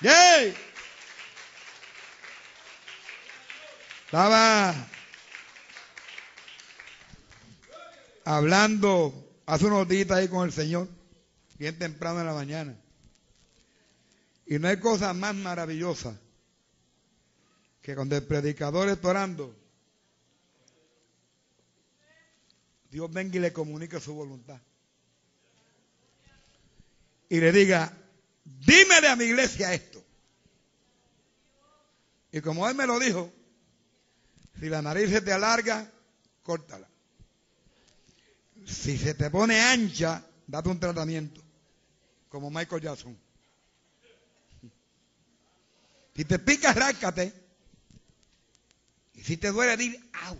¡Yay! Estaba hablando hace unos días ahí con el Señor, bien temprano en la mañana. Y no hay cosa más maravillosa que cuando el predicador está orando, Dios venga y le comunique su voluntad. Y le diga, dímele a mi iglesia esto. Y como él me lo dijo, si la nariz se te alarga, córtala. Si se te pone ancha, date un tratamiento, como Michael Jackson. Si te pica, ráscate. Y si te duele, di, au.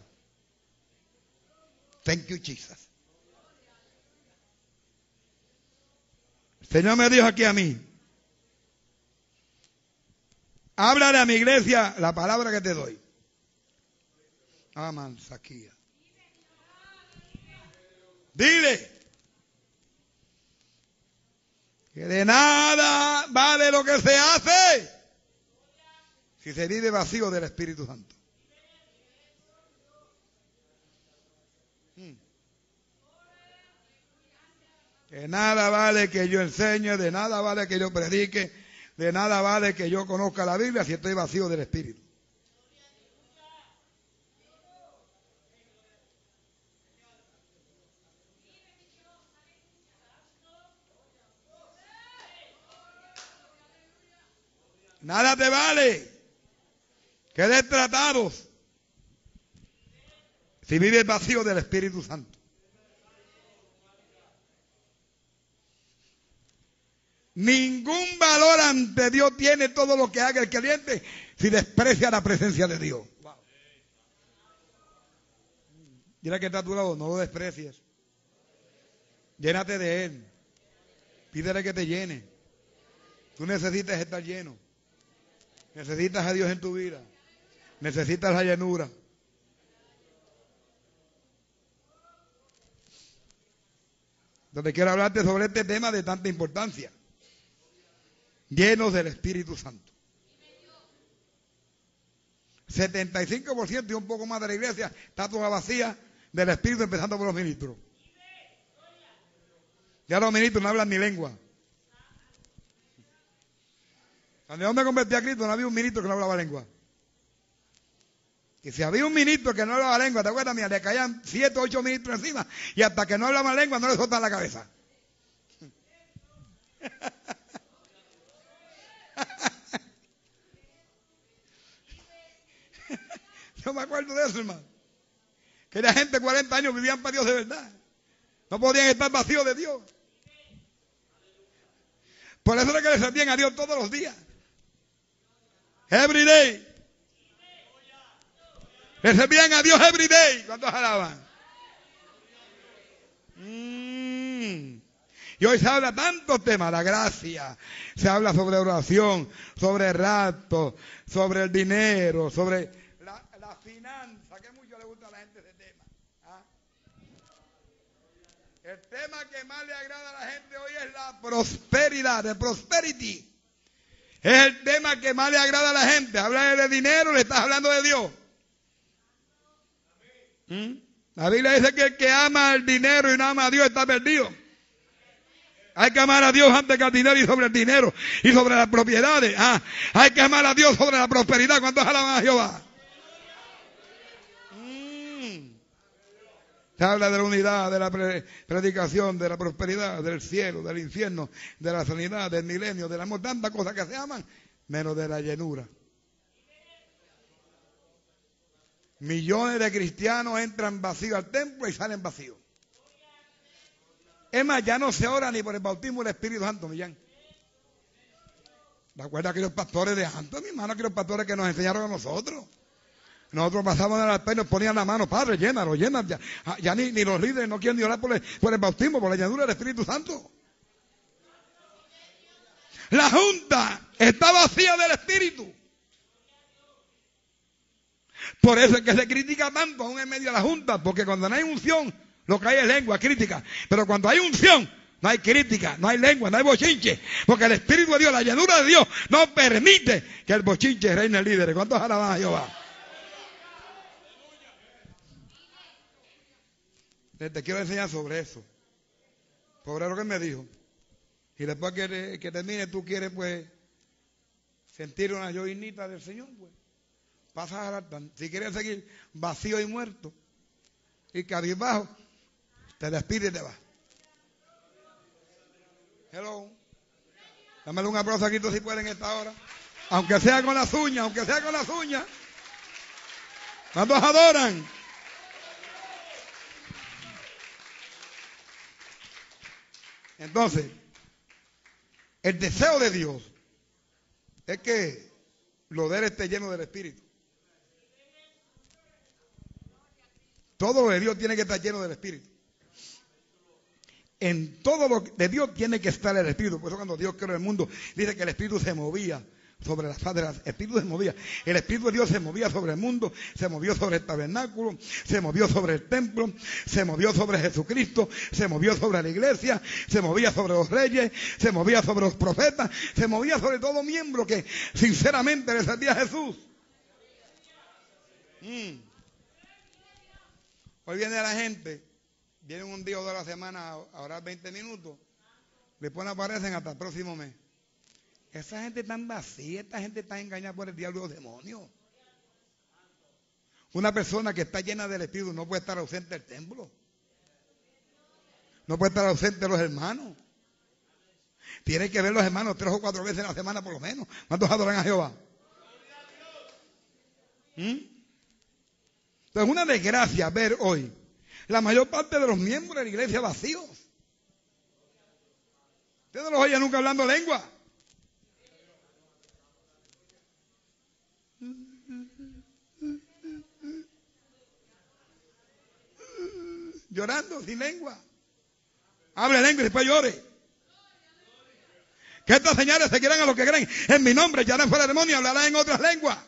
Thank you, Jesus. El Señor me dijo aquí a mí, háblale a mi iglesia la palabra que te doy. Aman, Saquía. Dile que de nada vale lo que se hace si se vive vacío del Espíritu Santo. Hmm. De nada vale que yo enseñe, de nada vale que yo predique, de nada vale que yo conozca la Biblia si estoy vacío del Espíritu. Nada te vale. Quedes tratados si vives vacío del Espíritu Santo. Ningún valor ante Dios tiene todo lo que haga el creyente si desprecia la presencia de Dios. Mira que está a tu lado, no lo desprecies. Llénate de Él. Pídele que te llene. Tú necesitas estar lleno. Necesitas a Dios en tu vida. Necesitas la llenura. Donde quiero hablarte sobre este tema de tanta importancia. Llenos del Espíritu Santo. 75% y un poco más de la iglesia está toda vacía del Espíritu, empezando por los ministros. Ya los ministros no hablan ni lengua. Cuando yo me convertí a Cristo no había un ministro que no hablaba lengua. Y si había un ministro que no hablaba lengua, ¿te acuerdas? Mira, le caían siete o ocho ministros encima y hasta que no hablaba lengua no le soltaban la cabeza. Yo me acuerdo de eso, hermano. Que la gente de 40 años vivían para Dios de verdad. No podían estar vacíos de Dios. Por eso es que le servían a Dios todos los días. Every day. Le servían a Dios every day. ¿Cuántos alaban? Mm. Y hoy se habla tantos temas, la gracia, se habla sobre oración, sobre el rato, sobre el dinero, sobre la, la finanza, que mucho le gusta a la gente ese tema. ¿ah? El tema que más le agrada a la gente hoy es la prosperidad, de prosperity. Es el tema que más le agrada a la gente. Habla de dinero, le estás hablando de Dios. ¿Mm? La Biblia dice que el que ama el dinero y no ama a Dios está perdido. Hay que amar a Dios antes que al dinero y sobre el dinero y sobre las propiedades. Ah, hay que amar a Dios sobre la prosperidad. ¿Cuántos alaban a Jehová? Mm. Se habla de la unidad, de la predicación, de la prosperidad, del cielo, del infierno, de la sanidad, del milenio, del amor, tantas cosas que se aman, menos de la llenura. Millones de cristianos entran vacíos al templo y salen vacíos. Es más, ya no se ora ni por el bautismo del Espíritu Santo, Millán. ¿De acuerdo a aquellos pastores de antes, mi hermano? Aquellos pastores que nos enseñaron a nosotros. Nosotros pasábamos en altar y nos ponían la mano, Padre, llénalo, llénalo. Ya, ah, ni, los líderes no quieren ni orar por el, por el bautismo, por la llenura del Espíritu Santo. La junta está vacía del Espíritu. Por eso es que se critica tanto aún en medio de la junta, porque cuando no hay unción, lo que hay es lengua crítica. Pero cuando hay unción, no hay crítica, no hay lengua, no hay bochinche. Porque el Espíritu de Dios, la llanura de Dios, no permite que el bochinche reine el líder. ¿Cuántos alaban a Jehová? Te quiero enseñar sobre eso. Sobre lo que me dijo. Y después que, que termine, tú quieres, pues, sentir una llovinita del Señor, pues. Pasas. Si quieres seguir vacío y muerto y cabizbajo, te despides y te vas. Hello. Dámelo un aplauso aquí si pueden en esta hora. Aunque sea con las uñas, aunque sea con las uñas. ¿Cuántos adoran? Entonces, el deseo de Dios es que lo de él esté lleno del Espíritu. Todo lo de Dios tiene que estar lleno del Espíritu. En todo lo de Dios tiene que estar el Espíritu. Por eso cuando Dios creó el mundo, dice que el Espíritu se movía sobre las faz El Espíritu se movía. El Espíritu de Dios se movía sobre el mundo, se movió sobre el tabernáculo, se movió sobre el templo, se movió sobre Jesucristo, se movió sobre la iglesia, se movía sobre los reyes, se movía sobre los profetas, se movía sobre todo miembro que sinceramente le servía a Jesús. Mm. Hoy viene la gente, viene un día o dos la semana a orar 20 minutos, después no aparecen hasta el próximo mes. Esa gente tan vacía, esta gente está engañada por el diablo y los demonios. Una persona que está llena del Espíritu no puede estar ausente del templo. No puede estar ausente de los hermanos. Tiene que ver los hermanos tres o cuatro veces en la semana por lo menos. ¿Cuántos adoran a Jehová? ¿Mm? Entonces es una desgracia ver hoy la mayor parte de los miembros de la iglesia vacíos. Usted no los oye nunca hablando lengua. Llorando sin lengua. Hable lengua y después llore. Que estas señales se quieran a los que creen. En mi nombre ya no fuera demonio, hablarán en otras lenguas.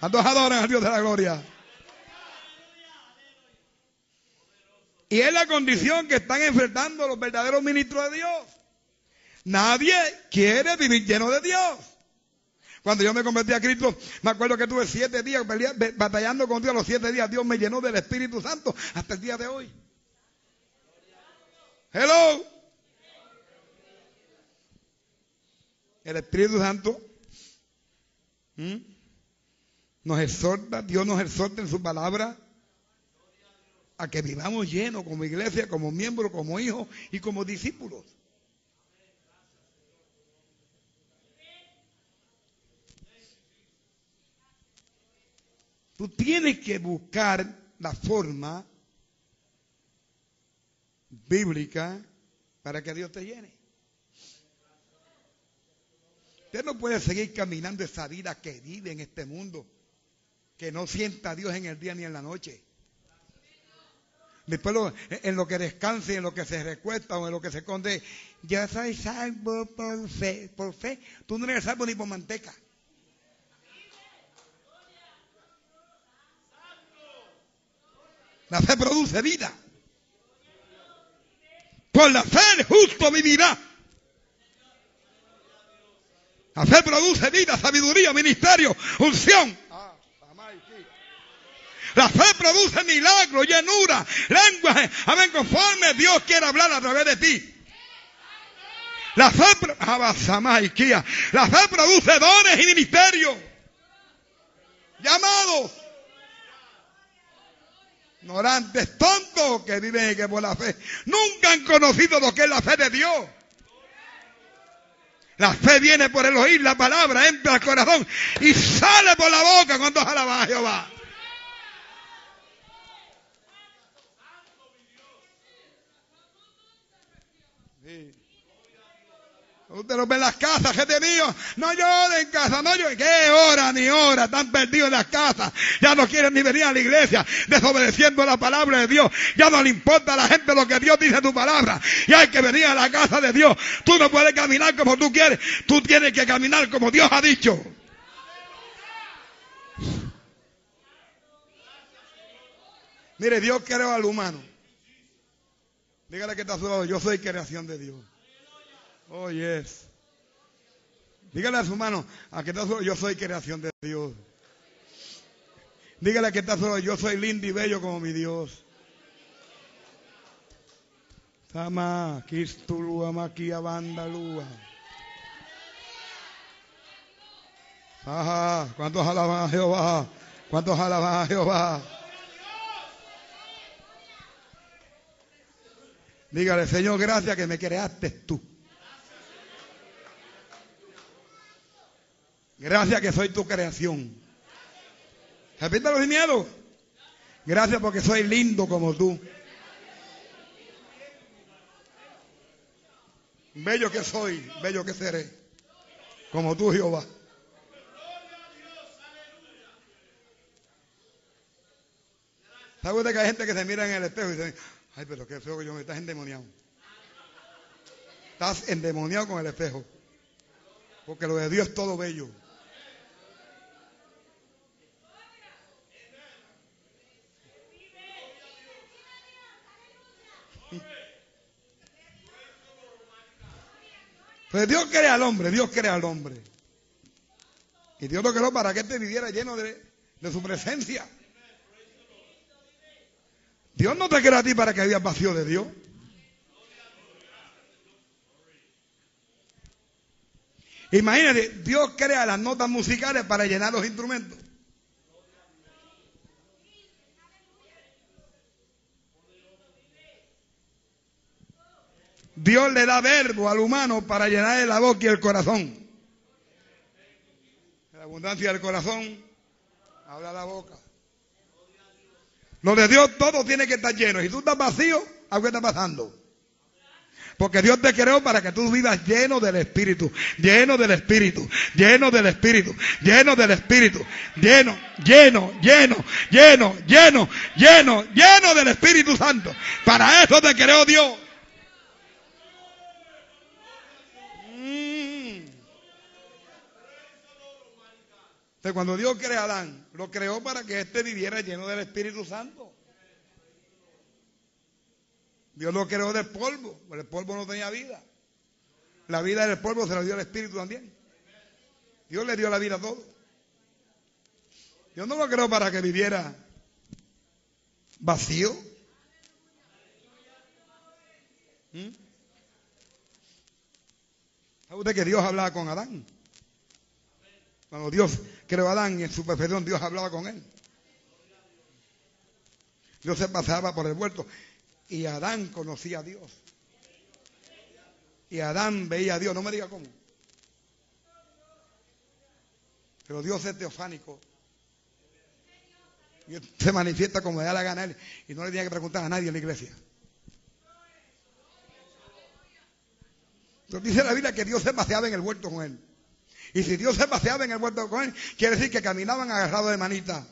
Todos adoran al Dios de la gloria. Y es la condición que están enfrentando los verdaderos ministros de Dios. Nadie quiere vivir lleno de Dios. Cuando yo me convertí a Cristo, me acuerdo que tuve siete días batallando con Dios. Los siete días Dios me llenó del Espíritu Santo hasta el día de hoy. Hello. El Espíritu Santo nos exhorta, Dios nos exhorta en su palabra a que vivamos llenos como iglesia, como miembros, como hijos y como discípulos. Tú tienes que buscar la forma bíblica para que Dios te llene. Usted no puede seguir caminando esa vida que vive en este mundo, que no sienta a Dios en el día ni en la noche. Después en lo que descanse, en lo que se recuesta o en lo que se esconde, ya soy salvo por fe. Por fe, tú no eres salvo ni por manteca. La fe produce vida. Por la fe el justo vivirá. La fe produce vida, sabiduría, ministerio, unción. La fe produce milagro, llenura, lenguaje. Amén, conforme Dios quiere hablar a través de ti. La fe, la fe produce dones y ministerios. Llamados ignorantes, tontos que viven que por la fe. Nunca han conocido lo que es la fe de Dios. La fe viene por el oír la palabra, entra al corazón y sale por la boca cuando alaba a Jehová. Usted lo ve en las casas, gente mío. No lloren en casa, no lloren. ¿Qué hora ni hora? Están perdidos en las casas. Ya no quieren ni venir a la iglesia, desobedeciendo la palabra de Dios. Ya no le importa a la gente lo que Dios dice en tu palabra. Y hay que venir a la casa de Dios. Tú no puedes caminar como tú quieres. Tú tienes que caminar como Dios ha dicho. Mire, Dios creó al humano. Dígale que está a su lado, yo soy creación de Dios. Oh, yes. Dígale a su mano, a que está a lado, yo soy creación de Dios. Dígale que está a lado, yo soy lindo y bello como mi Dios. Sama, Kistulua, Maquia, Bandalúa. Ajá, ¿cuántos alaban a Jehová? ¿Cuántos alaban a Jehová? Dígale, Señor, gracias que me creaste tú. Gracias que soy tu creación. Repítalo sin miedo. Gracias porque soy lindo como tú. Bello que soy, bello que seré. Como tú, Jehová. ¿Sabe usted que hay gente que se mira en el espejo y dice, ay, pero qué feo que yo me estás endemoniado? Estás endemoniado con el espejo. Porque lo de Dios es todo bello. Pues Dios crea al hombre, Dios crea al hombre. Y Dios lo creó para que éste viviera lleno de, de su presencia. Dios no te creó a ti para que vivas vacío de Dios. Imagínate, Dios crea las notas musicales para llenar los instrumentos. Dios le da verbo al humano para llenar la boca y el corazón. La abundancia del corazón habla la boca. Lo de Dios todo tiene que estar lleno. Si tú estás vacío, algo está pasando. Porque Dios te creó para que tú vivas lleno del Espíritu, lleno del Espíritu, lleno del Espíritu, lleno del Espíritu, lleno, lleno, lleno, lleno, lleno, lleno, lleno del Espíritu Santo. Para eso te creó Dios. Cuando Dios crea a Adán, lo creó para que éste viviera lleno del Espíritu Santo. Dios lo creó del polvo, pero el polvo no tenía vida. La vida del polvo se la dio el Espíritu también. Dios le dio la vida a todo. Dios no lo creó para que viviera vacío. ¿Mm? ¿Sabe usted que Dios hablaba con Adán? Cuando Dios creó a Adán y en su perfección Dios hablaba con él. Dios se pasaba por el huerto y Adán conocía a Dios. Y Adán veía a Dios, no me diga cómo. Pero Dios es teofánico. Dios se manifiesta como le da la gana a él y no le tiene que preguntar a nadie en la iglesia. Entonces dice la Biblia que Dios se paseaba en el huerto con él. Y si Dios se paseaba en el huerto con él, quiere decir que caminaban agarrados de manita.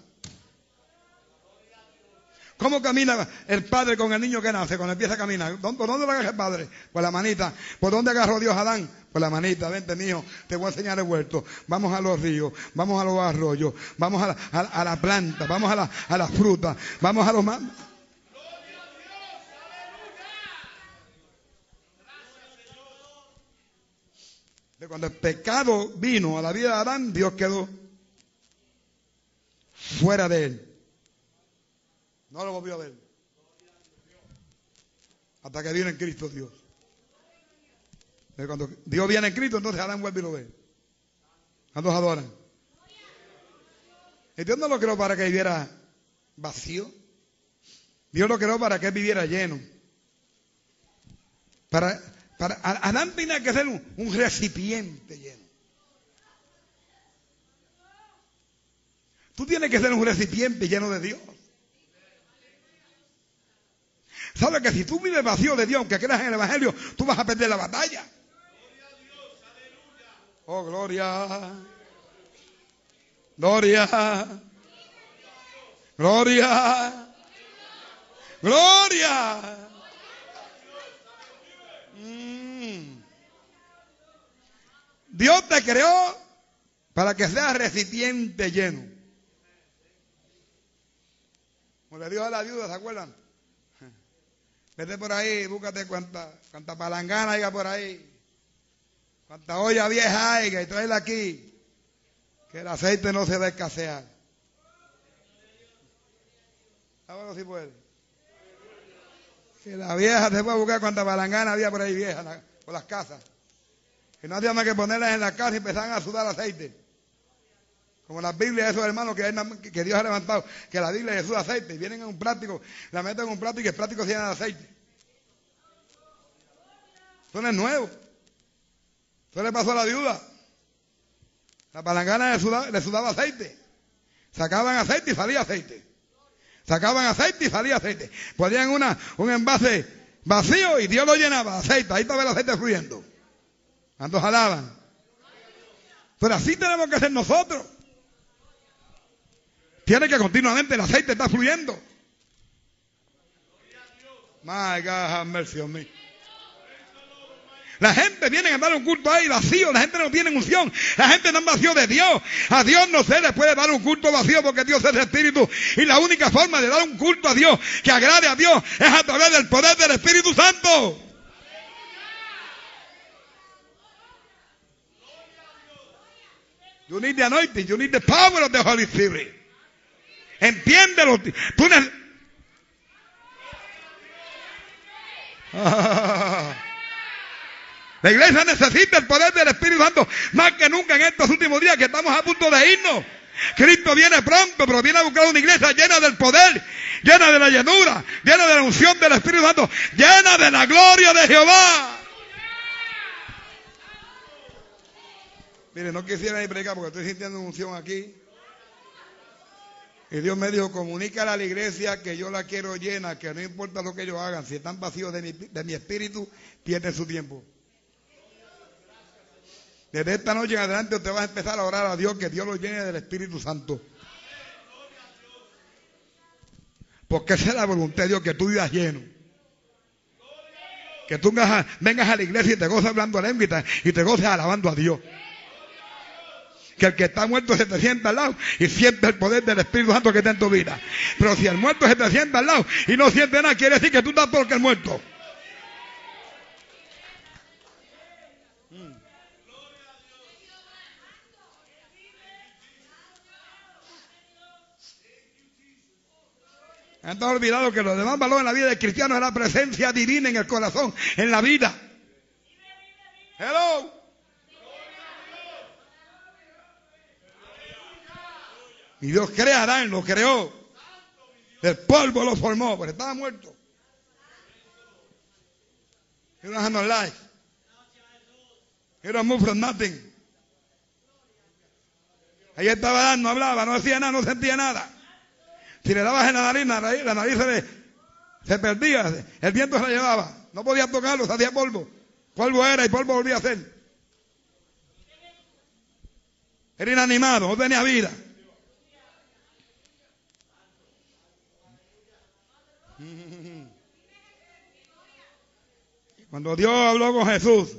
¿Cómo camina el padre con el niño que nace cuando empieza a caminar? ¿Por dónde lo agarra el padre? Por la manita. ¿Por dónde agarró Dios a Adán? Por la manita. Vente, mío, te voy a enseñar el huerto. Vamos a los ríos, vamos a los arroyos, vamos a la, a, la planta, vamos a la, a las frutas, vamos a los... cuando el pecado vino a la vida de Adán, Dios quedó fuera de él. No lo volvió a ver. Hasta que vino en Cristo Dios. cuando Dios viene en Cristo, entonces Adán vuelve y lo ve. ¿Cuántos adoran? Y Dios no lo creó para que viviera vacío. Dios lo creó para que viviera lleno. Para para, Adán tenía que ser un, recipiente lleno. Tú tienes que ser un recipiente lleno de Dios. ¿Sabes que si tú vives vacío de Dios, aunque creas en el Evangelio, tú vas a perder la batalla? Oh, gloria. Gloria. Gloria. Gloria. Dios te creó para que seas recipiente lleno. Como le dijo a la viuda, ¿se acuerdan? Vete por ahí, búscate cuánta, cuánta palangana haya por ahí. Cuánta olla vieja haya y tráela aquí. Que el aceite no se va a escasear. Ahora sí puede. Que la vieja se puede buscar cuánta palangana había por ahí vieja, por las casas. Que no había más que ponerlas en la casa y empezaban a sudar aceite. Como las Biblias de esos hermanos que, Dios ha levantado, que la Biblia es Jesús aceite, vienen en un plástico, la meten en un plástico y el plástico se llena de aceite. Eso no es nuevo. Eso le pasó a la viuda. La palangana le sudaba, aceite. Sacaban aceite y salía aceite. Sacaban aceite y salía aceite. Ponían una, un envase vacío y Dios lo llenaba aceite. Ahí estaba el aceite fluyendo. Cuando jalaban. Pero así tenemos que hacer nosotros. Tiene que continuamente el aceite está fluyendo. My God, have mercy on me. La gente viene a dar un culto ahí vacío, la gente no tiene unción, la gente no vacío de Dios. A Dios no se le puede dar un culto vacío porque Dios es espíritu. Y la única forma de dar un culto a Dios que agrade a Dios es a través del poder del Espíritu Santo. You need the anointing, you need the power of the Holy Spirit. Entiéndelo. Tú La iglesia necesita el poder del Espíritu Santo más que nunca en estos últimos días que estamos a punto de irnos. Cristo viene pronto, pero viene a buscar una iglesia llena del poder, llena de la llenura, llena de la unción del Espíritu Santo, llena de la gloria de Jehová. Mire, no quisiera ir predicar porque estoy sintiendo unción aquí. Y Dios me dijo, comunícale a la iglesia que yo la quiero llena, que no importa lo que ellos hagan, si están vacíos de mi, de mi espíritu, pierden su tiempo. Desde esta noche en adelante usted va a empezar a orar a Dios, que Dios lo llene del Espíritu Santo. Porque esa es la voluntad de Dios, que tú vivas lleno. Que tú vengas a, la iglesia y te goces hablando a lengua y te goces alabando a Dios que el que está muerto se te sienta al lado y siente el poder del Espíritu Santo que está en tu vida. Pero si el muerto se te sienta al lado y no siente nada, quiere decir que tú estás porque el muerto. Han olvidado que lo demás valor en la vida del cristiano es la presencia divina en el corazón, en la vida. Hello. Y Dios crea a Adán, lo creó. El polvo lo formó, pero estaba muerto. He don't have no life. He move from nothing. Ahí estaba Adán, no hablaba, no decía nada, no sentía nada. Si le dabas en la nariz, la nariz, se, se perdía, el viento se la llevaba. No podía tocarlo, se hacía polvo. Polvo era y polvo volvía a ser. Era inanimado, no tenía vida. Cuando Dios habló con Jesús,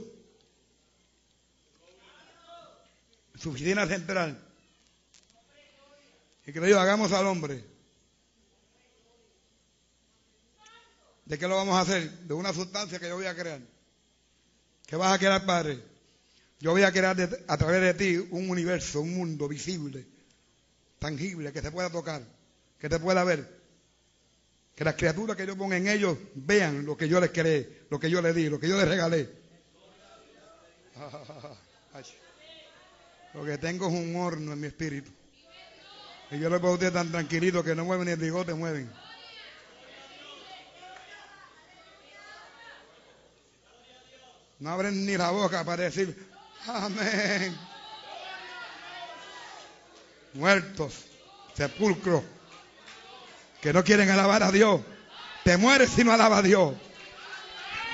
su oficina central, y que hagamos al hombre. ¿De qué lo vamos a hacer? De una sustancia que yo voy a crear. ¿Qué vas a crear, Padre? Yo voy a crear a través de ti un universo, un mundo visible, tangible, que se pueda tocar, que te pueda ver. Que las criaturas que yo ponga en ellos vean lo que yo les creé, lo que yo les di, lo que yo les regalé. Lo que tengo es un horno en mi espíritu. Y yo lo puedo usted tan tranquilito que no mueven ni el bigote, mueven. No abren ni la boca para decir, amén. Muertos, sepulcros que no quieren alabar a Dios. Te mueres si no alabas a Dios.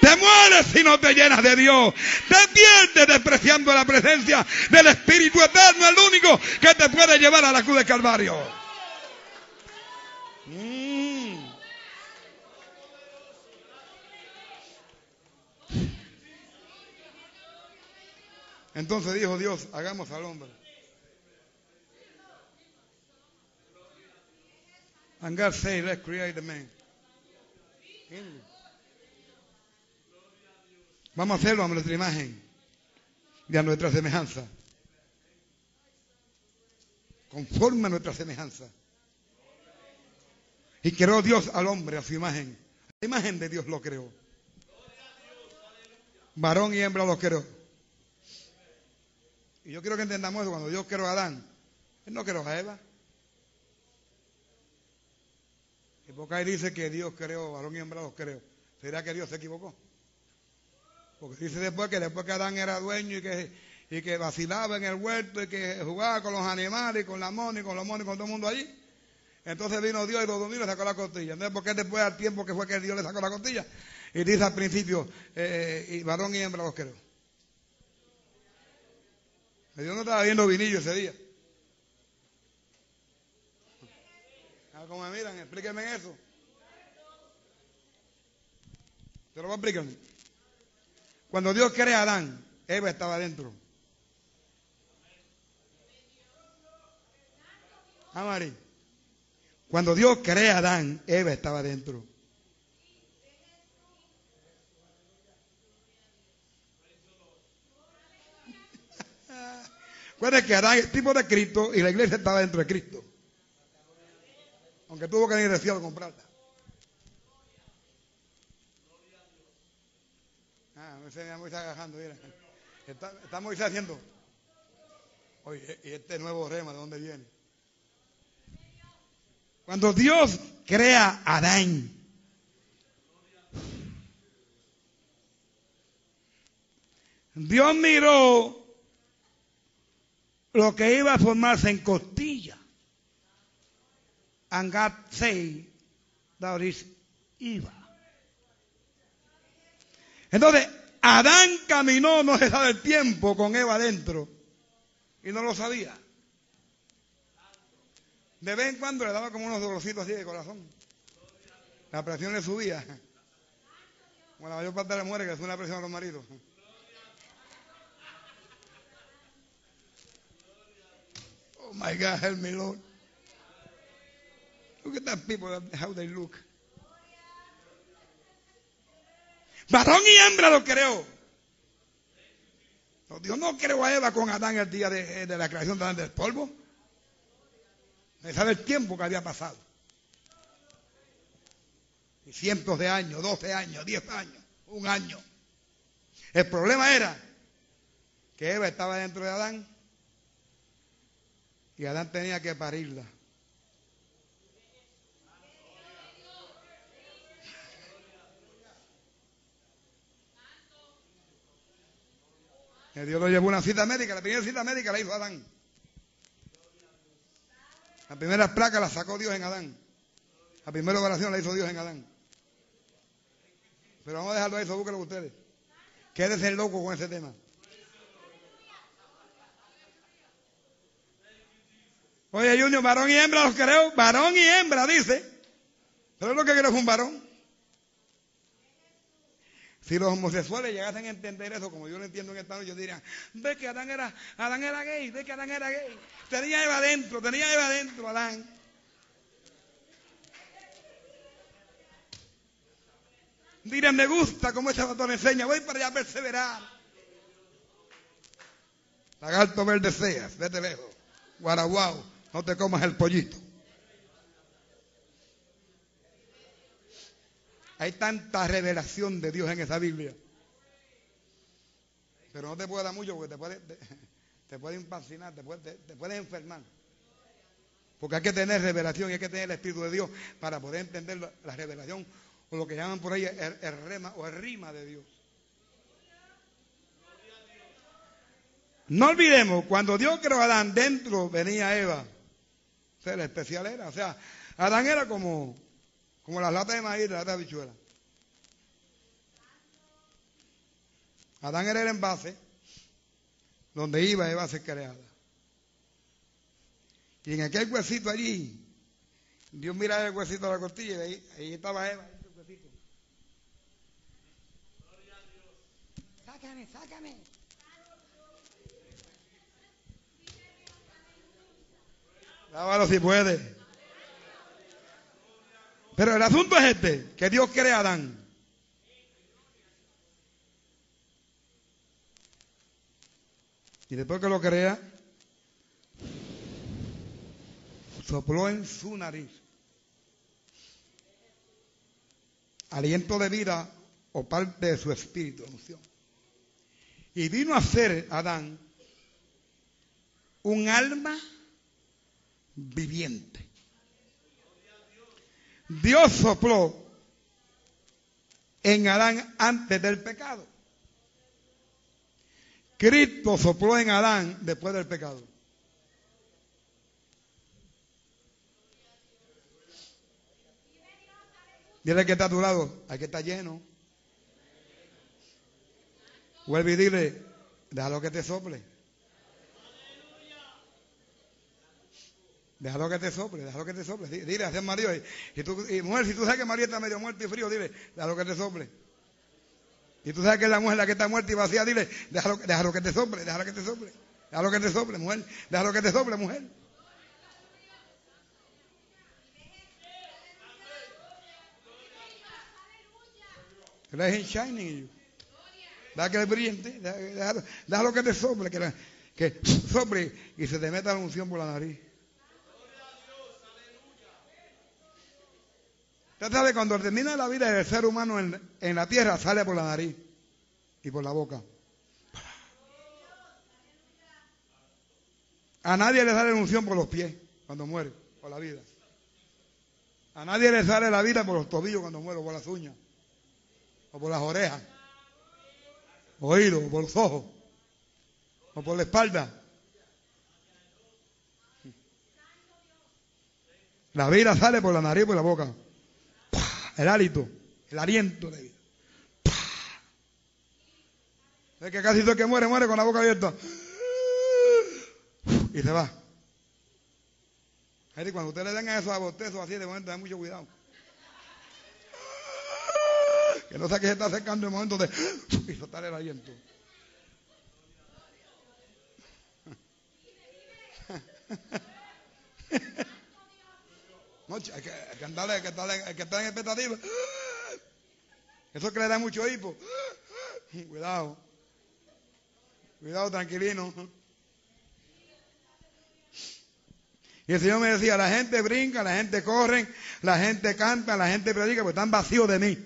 Te mueres si no te llenas de Dios. Te pierdes despreciando la presencia del Espíritu Eterno, el único que te puede llevar a la cruz de Calvario. Mm. Entonces dijo Dios, hagamos al hombre And God let's create man. Vamos a hacerlo a nuestra imagen y a nuestra semejanza. Conforme a nuestra semejanza. Y creó Dios al hombre a su imagen. La imagen de Dios lo creó. Varón y hembra lo creó. Y yo quiero que entendamos eso. Cuando Dios creó a Adán, Él no creó a Eva. Y porque ahí dice que Dios creó, varón y hembra los creó. ¿Será que Dios se equivocó? Porque dice después que después que Adán era dueño y que, y que vacilaba en el huerto y que jugaba con los animales y con la mona y con los monos y con todo el mundo allí. Entonces vino Dios y los dominó y sacó la costilla. Entonces, porque después al tiempo que fue que Dios le sacó la costilla. Y dice al principio, eh, varón y hembra los creo. Dios no estaba viendo vinillo ese día. Ah, ¿Cómo me miran? Explíquenme eso. Te lo voy a explicar. Cuando Dios crea a Adán, Eva estaba dentro. Ah, María. Cuando Dios crea a Adán, Eva estaba dentro. Recuerden que Adán es tipo de Cristo y la iglesia estaba dentro de Cristo. Aunque tuvo que ir cielo a comprarla. Ah, Moisés, está agajando, mira. Está, está Moisés haciendo. Oye, y este nuevo rema, ¿de dónde viene? Cuando Dios crea a Adán, Dios miró lo que iba a formarse en costilla. And God say that is Eva. Entonces, Adán caminó, no se sabe el tiempo, con Eva adentro. Y no lo sabía. De vez en cuando le daba como unos dolorcitos así de corazón. La presión le subía. Como la mayor parte de las mujeres que es una presión a los maridos. Oh my God, help me, Lord. Look at that people, how they look. Varón y hembra lo creó. Dios no creó a Eva con Adán el día de, de la creación de Adán del polvo. Me sabe el tiempo que había pasado. Y cientos de años, 12 años, 10 años, un año. El problema era que Eva estaba dentro de Adán y Adán tenía que parirla. Dios lo llevó a una cita médica, la primera cita médica la hizo Adán. La primera placa la sacó Dios en Adán. La primera oración la hizo Dios en Adán. Pero vamos a dejarlo ahí, eso búsquelo ustedes. Quédese loco con ese tema. Oye, Junior, varón y hembra los creo. Varón y hembra, dice. Pero lo que quiero es un varón. Si los homosexuales llegasen a entender eso, como yo lo entiendo en esta noche, yo diría, ve que Adán era, Adán era gay, ve que Adán era gay. Tenía Eva adentro, tenía Eva adentro, Adán. Mira, me gusta cómo ese doctor enseña, voy para allá a perseverar. Lagarto verde seas, vete lejos. Guaraguao, no te comas el pollito. Hay tanta revelación de Dios en esa Biblia. Pero no te puede dar mucho porque te puede, te, te puede impacinar, te puede, te, puede enfermar. Porque hay que tener revelación y hay que tener el Espíritu de Dios para poder entender la, revelación o lo que llaman por ahí el, rema o el rima de Dios. No olvidemos, cuando Dios creó a Adán, dentro venía Eva. O sea, el especial era. O sea, Adán era como, como las latas de maíz, las latas de habichuela. Adán era el envase donde iba Eva a ser creada. Y en aquel huesito allí, Dios mira el huesito de la costilla y ahí, ahí estaba Eva. Sácame, sácame. Lávalo si puede. Pero el asunto es este, que Dios crea a Adán. Y después que lo crea, sopló en su nariz aliento de vida o parte de su espíritu. Y vino a ser Adán un alma viviente. Dios sopló en Adán antes del pecado. Cristo sopló en Adán después del pecado. Dile que está a tu lado, hay que estar lleno. Vuelve y dile, déjalo que te sople. Déjalo que te sople, déjalo que te sople. Dile, hacia marido. Y, tú, y mujer, si tú sabes que María está medio muerta y frío, dile, déjalo que te sople. Y tú sabes que es la mujer la que está muerta y vacía, dile, déjalo, déjalo que te sople, déjalo que te sople. Déjalo que te sople, mujer. Déjalo que te sople, mujer. Let him shining in. Deja que le brillante, déjalo, déjalo, que te sople, que, que sople y se te meta la unción por la nariz. Usted sabe, cuando termina la vida del ser humano en, la tierra, sale por la nariz y por la boca. A nadie le sale la unción por los pies cuando muere, por la vida. A nadie le sale la vida por los tobillos cuando muere, o por las uñas, o por las orejas, oídos, o por los ojos, o por la espalda. La vida sale por la nariz y por la boca el hálito, el aliento de vida. Es que casi todo el que muere, muere con la boca abierta. Y se va. cuando usted le den a esos abostezos así, de momento, ten mucho cuidado. Que no sea que se está acercando el momento de y soltar el aliento. hay que, hay andarle, hay que, hay que estar en expectativa. Eso es que le da mucho hipo. Cuidado. Cuidado, tranquilino. Y el Señor me decía, la gente brinca, la gente corre, la gente canta, la gente predica, porque están vacíos de mí.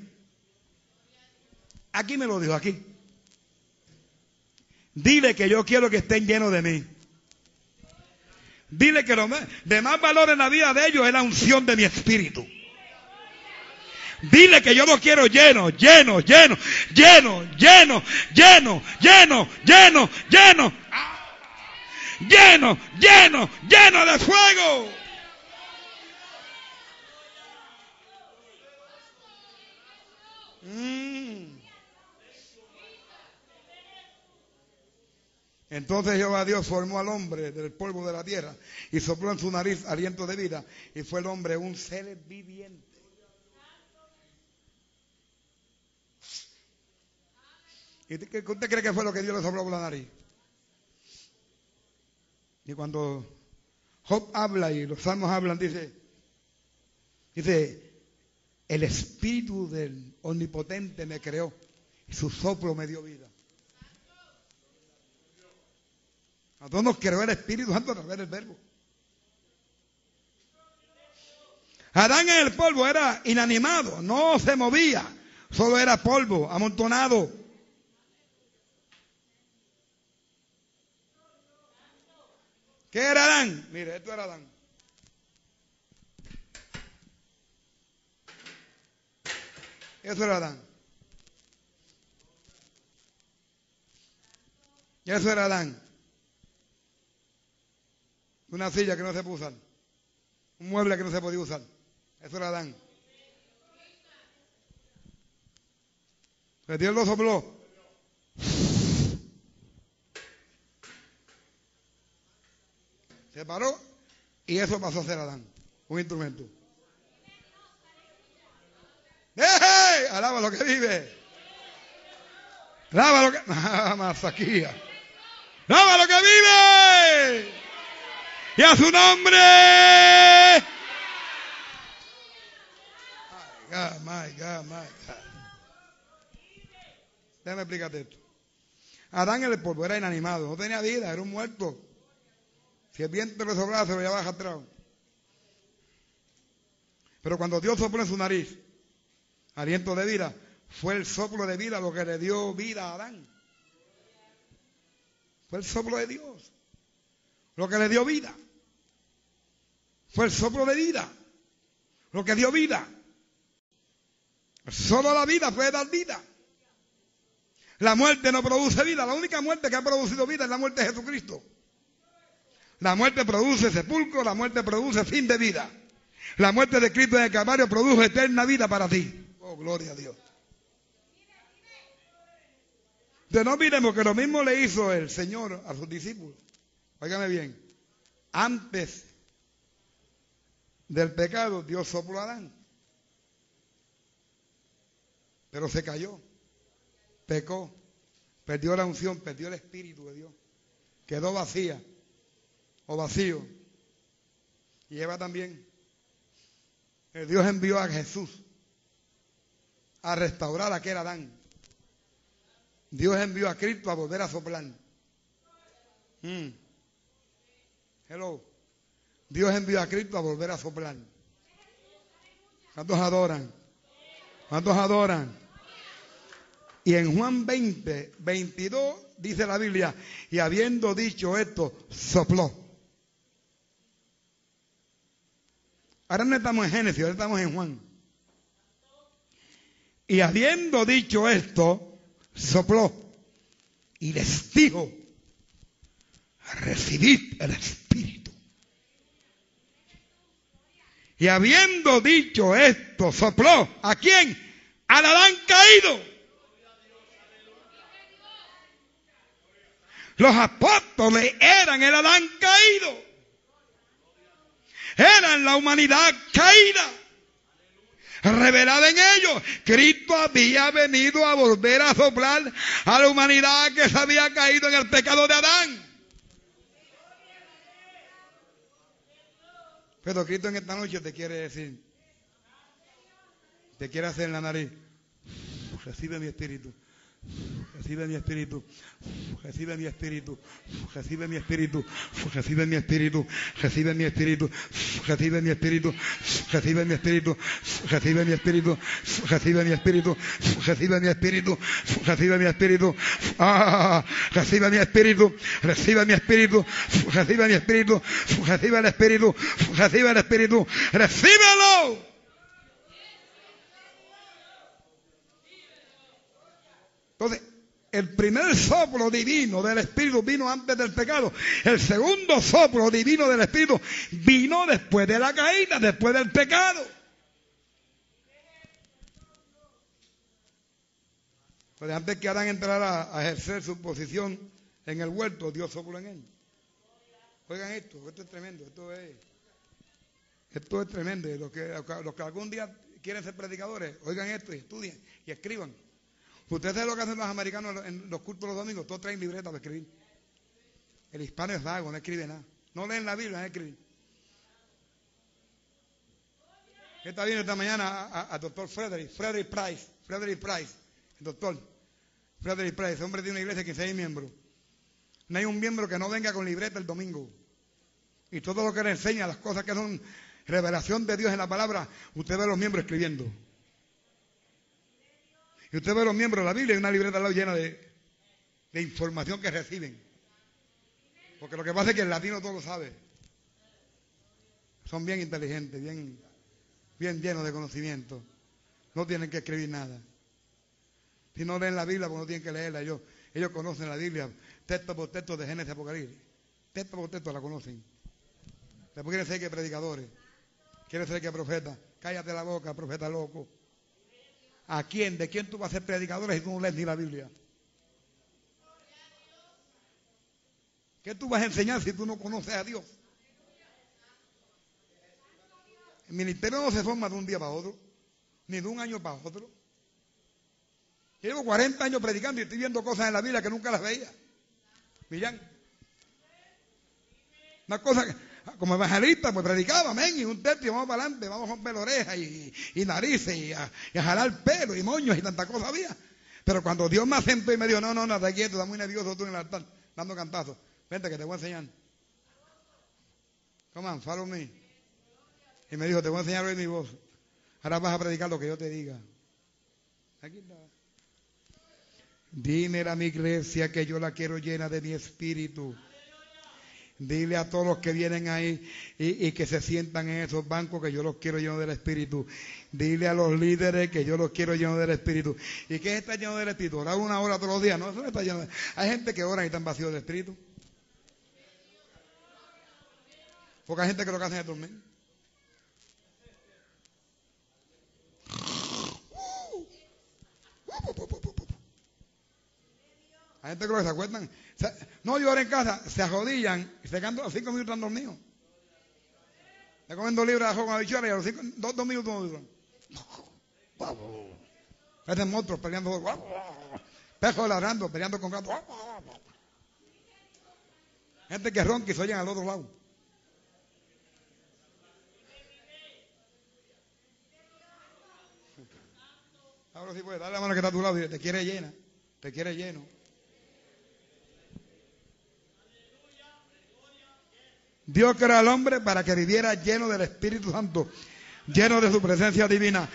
Aquí me lo dijo, aquí. Dile que yo quiero que estén llenos de mí. Dile que lo de más valor en la vida de ellos es la unción de mi espíritu. Dile que yo lo quiero lleno, lleno, lleno, lleno, lleno, lleno, lleno, lleno, lleno, lleno, lleno, lleno de fuego. Entonces Jehová Dios formó al hombre del polvo de la tierra y sopló en su nariz aliento de vida y fue el hombre un ser viviente. ¿Y usted cree que fue lo que Dios le sopló por la nariz? Y cuando Job habla y los salmos hablan, dice, dice, el espíritu del omnipotente me creó y su soplo me dio vida. A todos nos creó el Espíritu Santo a través del verbo. Adán en el polvo era inanimado, no se movía, solo era polvo, amontonado. ¿Qué era Adán? Mire, esto era Adán. Eso era Adán. Eso era Adán. Una silla que no se puede usar. Un mueble que no se podía usar. Eso era Adán. Pero Dios lo sopló. Se paró y eso pasó a ser Adán. Un instrumento. ¡Eh! Alaba lo que vive. Alaba lo que. Masaquía. Alaba lo que vive y a su nombre. Déjame explicarte esto. Adán el polvo era inanimado, no tenía vida, era un muerto. Si el viento le sobraba, se lo llevaba atrás. Pero cuando Dios sopló en su nariz, aliento de vida, fue el soplo de vida lo que le dio vida a Adán. Fue el soplo de Dios. Lo que le dio vida. Fue el soplo de vida. Lo que dio vida. Solo la vida puede dar vida. La muerte no produce vida. La única muerte que ha producido vida es la muerte de Jesucristo. La muerte produce sepulcro, la muerte produce fin de vida. La muerte de Cristo en el Calvario produce eterna vida para ti. Oh, gloria a Dios. De no miremos que lo mismo le hizo el Señor a sus discípulos. Óigame bien. Antes del pecado, Dios sopló a Adán. Pero se cayó. Pecó. Perdió la unción, perdió el Espíritu de Dios. Quedó vacía o vacío. Y Eva también. Dios envió a Jesús a restaurar a aquel Adán. Dios envió a Cristo a volver a soplar. Mm. Hello. Dios envió a Cristo a volver a soplar. ¿Cuántos adoran? ¿Cuántos adoran? Y en Juan 20, 22 dice la Biblia, y habiendo dicho esto, sopló. Ahora no estamos en Génesis, ahora estamos en Juan. Y habiendo dicho esto, sopló y les dijo, recibid el Espíritu. Y habiendo dicho esto, sopló. ¿A quién? Al Adán caído. Los apóstoles eran el Adán caído. Eran la humanidad caída. Revelada en ellos. Cristo había venido a volver a soplar a la humanidad que se había caído en el pecado de Adán. Pero Cristo en esta noche te quiere decir, te quiere hacer en la nariz, recibe mi espíritu. Recibe mi espíritu, recibe mi espíritu, recibe mi espíritu, recibe mi espíritu, recibe mi espíritu, recibe mi espíritu, recibe mi espíritu, recibe mi espíritu, recibe mi espíritu, recibe mi espíritu, recibe mi espíritu, ah, recibe mi espíritu, recibe mi espíritu, recibe mi espíritu, recibe el espíritu, recibe el espíritu, recíbelo. Entonces, el primer soplo divino del Espíritu vino antes del pecado. El segundo soplo divino del Espíritu vino después de la caída, después del pecado. Pues antes que Adán entrara a ejercer su posición en el huerto, Dios sopló en él. Oigan esto, esto es tremendo, esto es, esto es tremendo. Que, los que algún día quieren ser predicadores, oigan esto y estudien y escriban. Ustedes saben lo que hacen los americanos en los cultos los domingos, todos traen libretas para escribir. El hispano es vago, no escribe nada. No leen la Biblia, no escriben. Está viendo esta mañana al doctor Frederick, Frederick Price, Frederick Price, el doctor Frederick Price, hombre de una iglesia que seis miembros. No hay un miembro que no venga con libreta el domingo. Y todo lo que le enseña, las cosas que son revelación de Dios en la palabra, usted ve a los miembros escribiendo. Y usted ve los miembros de la Biblia y una libreta al lado llena de, información que reciben. Porque lo que pasa es que el latino todo lo sabe. Son bien inteligentes, bien, bien llenos de conocimiento. No tienen que escribir nada. Si no leen la Biblia, pues no tienen que leerla. Ellos, ellos conocen la Biblia, texto por texto de Génesis Apocalipsis. Texto por texto la conocen. Después quieren ser que predicadores. Quieren ser que profetas. Cállate la boca, profeta loco. ¿A quién? ¿De quién tú vas a ser predicador si tú no lees ni la Biblia? ¿Qué tú vas a enseñar si tú no conoces a Dios? El ministerio no se forma de un día para otro, ni de un año para otro. llevo 40 años predicando y estoy viendo cosas en la Biblia que nunca las veía. Miran. Una cosa que, como evangelista, pues predicaba, amén, y un texto y vamos para adelante, vamos a romper orejas y, y, narices y a, jalar pelo y moños y tanta cosa había. Pero cuando Dios me asentó y me dijo, no, no, no, te quieto, estás muy nervioso tú en el altar, dando cantazos. Vente que te voy a enseñar. Come on, follow me. Y me dijo, te voy a enseñar hoy mi voz. Ahora vas a predicar lo que yo te diga. Aquí está. Dime a mi iglesia que yo la quiero llena de mi espíritu. Dile a todos los que vienen ahí y, que se sientan en esos bancos que yo los quiero llenos del Espíritu. Dile a los líderes que yo los quiero llenos del Espíritu. ¿Y qué es estar lleno del Espíritu? Orar una hora todos los días. No, eso no está lleno. Hay gente que ora y están vacíos del Espíritu. Porque hay gente que lo que hace es dormir. Hay gente que se acuestan. No lloran en casa, se arrodillan y se quedan cinco minutos tan dormidos. Le comen dos libras de ajo con habichuelas y a los cinco, dos, dos minutos duran. Este monstruos peleando. Pejos ladrando, peleando con gatos. Gente que ronca y se oyen al otro lado. Ahora sí puede, dale la mano que está a tu lado y te quiere llena, te quiere lleno. Dios creó al hombre para que viviera lleno del Espíritu Santo, lleno de su presencia divina.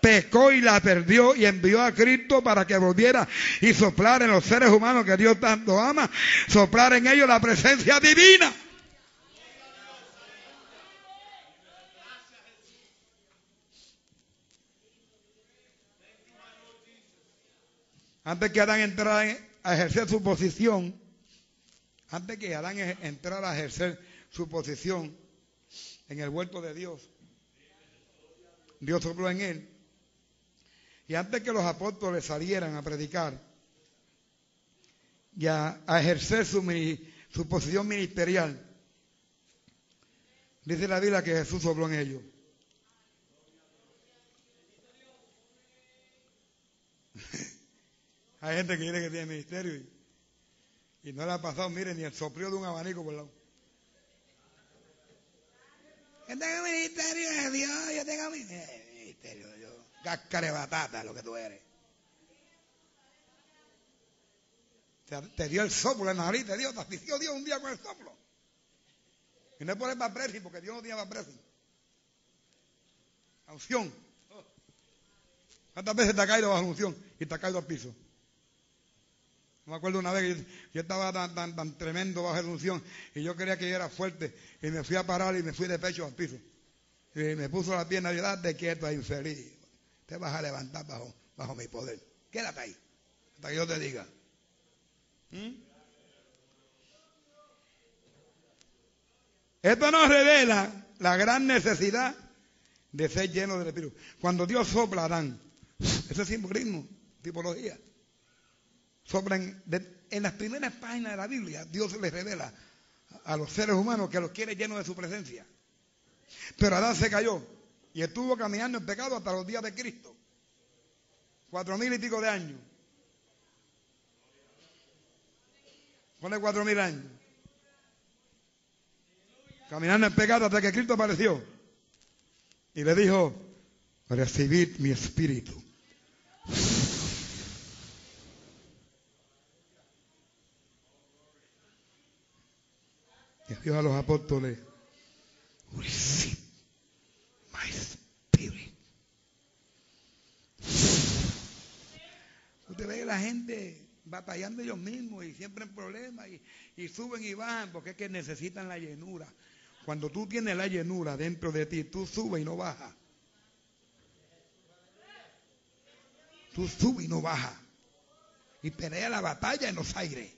Pecó y la perdió y envió a Cristo para que volviera y soplar en los seres humanos que Dios tanto ama, soplar en ellos la presencia divina. Antes que Adán entrara a ejercer su posición, antes que Adán entrara a ejercer su posición en el huerto de Dios, Dios sopló en él. Y antes que los apóstoles salieran a predicar y a, ejercer su, su posición ministerial, dice la Biblia que Jesús sopló en ellos. Hay gente que quiere que tiene ministerio y, no le ha pasado, miren, ni el soplío de un abanico por lado. Yo tengo ministerio de Dios, yo tengo mi ministerio, yo. Cáscara de batata, lo que tú eres. Te, dio el soplo en la nariz, te dio, te asistió Dios un día con el soplo. Y no es por el presi, porque Dios no tiene presi. La unción. ¿Cuántas veces te ha caído bajo unción y te ha caído al piso? Me acuerdo una vez que yo, estaba tan, tan, tremendo bajo la unción y yo quería que yo era fuerte y me fui a parar y me fui de pecho al piso. Y me puso la pierna y date quieto, infeliz. Te vas a levantar bajo, bajo mi poder. Quédate ahí hasta que yo te diga. ¿Mm? Esto nos revela la gran necesidad de ser lleno del Espíritu. Cuando Dios sopla Adán, ese es simbolismo, tipología en las primeras páginas de la Biblia, Dios les revela a los seres humanos que los quiere llenos de su presencia. Pero Adán se cayó y estuvo caminando en pecado hasta los días de Cristo. Cuatro mil y pico de años. Pone cuatro mil años. Caminando en pecado hasta que Cristo apareció. Y le dijo, recibid mi espíritu. Dios a los apóstoles, receive my spirit. Usted ve la gente batallando ellos mismos y siempre en problemas y, y suben y bajan porque es que necesitan la llenura. Cuando tú tienes la llenura dentro de ti, tú subes y no bajas. Tú subes y no bajas. Y pelea la batalla en los aires.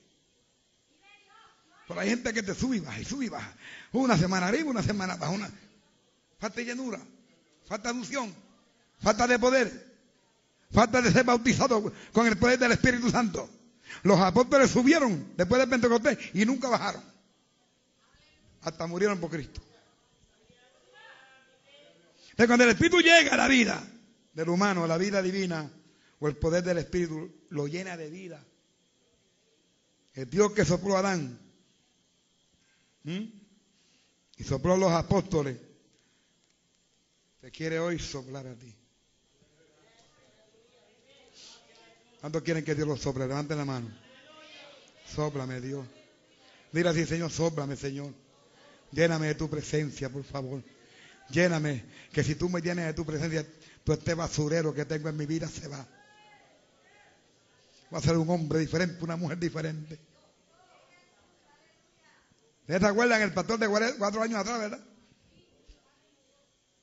Pero hay gente que te sube y baja y sube y baja. Una semana arriba, una semana abajo. Una... Falta de llenura, falta de unción, falta de poder, falta de ser bautizado con el poder del Espíritu Santo. Los apóstoles subieron después de Pentecostés y nunca bajaron. Hasta murieron por Cristo. Cuando el Espíritu llega a la vida del humano, a la vida divina, o el poder del Espíritu lo llena de vida. El Dios que sopló a Adán ¿Mm? Y sopló a los apóstoles. Te quiere hoy soplar a ti. ¿Cuántos quieren que Dios los sople? Levanten la mano. Sóplame, Dios. Mira así, Señor, sóplame, Señor. Lléname de tu presencia, por favor. Lléname, que si tú me llenas de tu presencia, todo este basurero que tengo en mi vida se va. Va a ser un hombre diferente, una mujer diferente. ¿Ustedes se acuerdan el pastor de cuatro años atrás, verdad?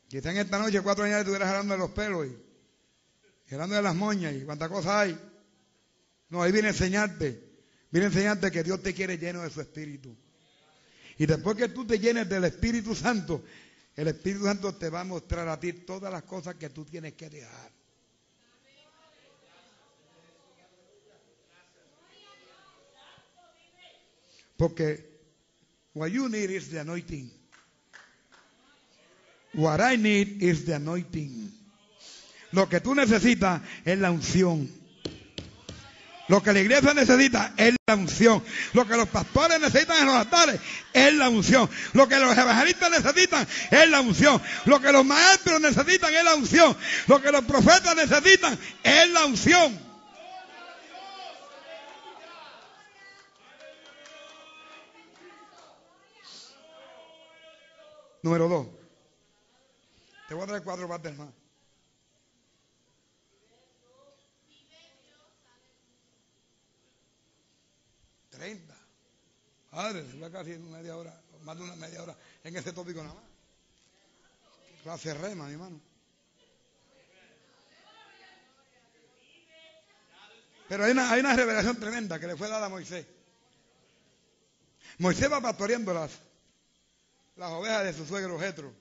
Quizá en esta noche, cuatro años, estuvieras hablando de los pelos y hablando de las moñas y cuántas cosas hay. No, ahí viene a enseñarte. Viene a enseñarte que Dios te quiere lleno de su espíritu. Y después que tú te llenes del Espíritu Santo, el Espíritu Santo te va a mostrar a ti todas las cosas que tú tienes que dejar. Porque what you need is the anointing. What I need is the anointing. Lo que tú necesitas es la unción. Lo que la iglesia necesita es la unción. Lo que los pastores necesitan en los altares es la unción. Lo que los evangelistas necesitan es la unción. Lo que los maestros necesitan es la unción. Lo que los profetas necesitan es la unción. Número dos. Te voy a traer cuatro partes más. Treinta. Padre, se va casi media hora, más de una media hora en ese tópico nada más. Clase rema, mi hermano. Pero hay una, hay una revelación tremenda que le fue dada a Moisés. Moisés va pastoreando las, las ovejas de su suegro Jetro.